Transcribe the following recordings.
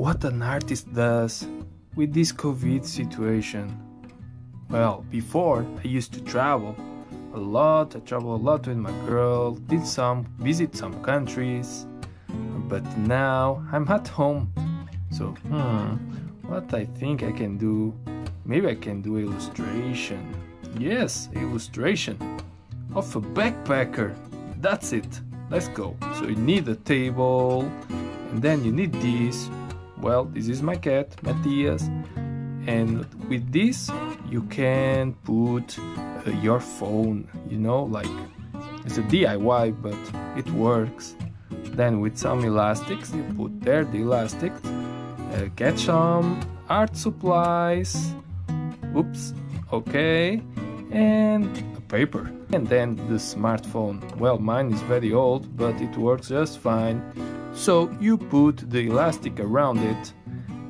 what an artist does with this COVID situation. Well, before I used to travel a lot, I traveled a lot with my girl, did some, visit some countries, but now I'm at home. So, hmm, what I think I can do? Maybe I can do illustration. Yes, illustration of a backpacker. That's it. Let's go. So you need a table, and then you need this. Well, this is my cat, Matthias, and with this you can put uh, your phone. You know, like it's a DIY, but it works. Then with some elastics, you put there the elastics. Uh, some art supplies. Oops. Okay, and a paper and then the smartphone. Well, mine is very old, but it works just fine. So you put the elastic around it,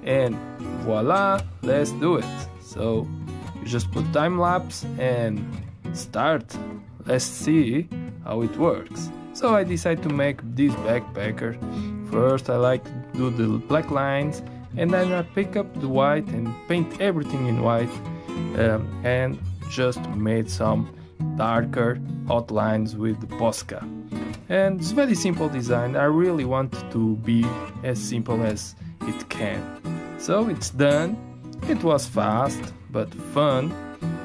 and voila, let's do it. So you just put time lapse and start. Let's see how it works. So I decided to make this backpacker. First, I like to do the black lines, and then I pick up the white and paint everything in white, um, and just made some darker outlines with the Posca. And it's very simple design. I really want to be as simple as it can. So it's done. It was fast but fun.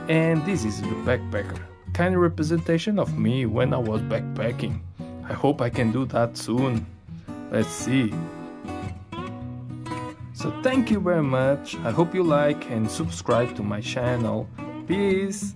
And this is the backpacker. Kind of representation of me when I was backpacking. I hope I can do that soon. Let's see. So thank you very much. I hope you like and subscribe to my channel. Peace.